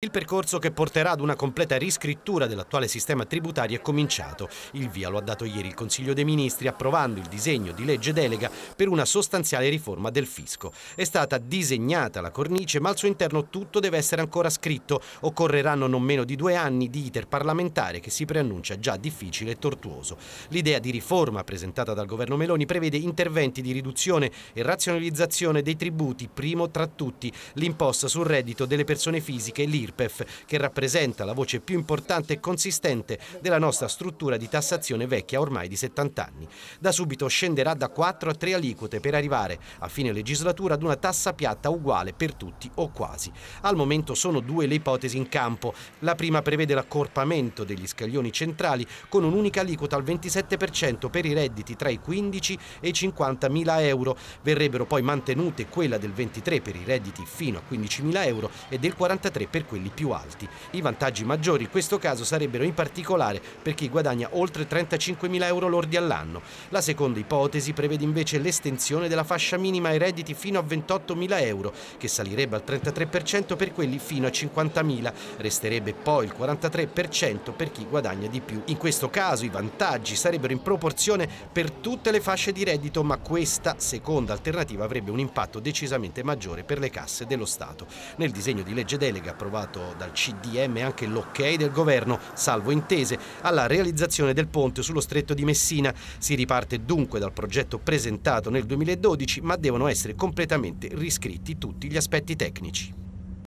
Il percorso che porterà ad una completa riscrittura dell'attuale sistema tributario è cominciato. Il via lo ha dato ieri il Consiglio dei Ministri approvando il disegno di legge delega per una sostanziale riforma del fisco. È stata disegnata la cornice ma al suo interno tutto deve essere ancora scritto. Occorreranno non meno di due anni di iter parlamentare che si preannuncia già difficile e tortuoso. L'idea di riforma presentata dal governo Meloni prevede interventi di riduzione e razionalizzazione dei tributi, primo tra tutti l'imposta sul reddito delle persone fisiche e l'IRA l'IRPEF, che rappresenta la voce più importante e consistente della nostra struttura di tassazione vecchia ormai di 70 anni. Da subito scenderà da 4 a 3 aliquote per arrivare a fine legislatura ad una tassa piatta uguale per tutti o quasi. Al momento sono due le ipotesi in campo. La prima prevede l'accorpamento degli scaglioni centrali con un'unica aliquota al 27% per i redditi tra i 15 e i 50 mila euro. Verrebbero poi mantenute quella del 23 per i redditi fino a 15 mila euro e del 43 per quelli quelli più alti. I vantaggi maggiori in questo caso sarebbero in particolare per chi guadagna oltre 35.000 euro lordi all'anno. La seconda ipotesi prevede invece l'estensione della fascia minima ai redditi fino a 28.000 euro, che salirebbe al 33% per quelli fino a 50.000. Resterebbe poi il 43% per chi guadagna di più. In questo caso i vantaggi sarebbero in proporzione per tutte le fasce di reddito, ma questa seconda alternativa avrebbe un impatto decisamente maggiore per le casse dello Stato. Nel disegno di legge delega approvato dato dal CDM anche l'ok del governo, salvo intese, alla realizzazione del ponte sullo stretto di Messina. Si riparte dunque dal progetto presentato nel 2012, ma devono essere completamente riscritti tutti gli aspetti tecnici.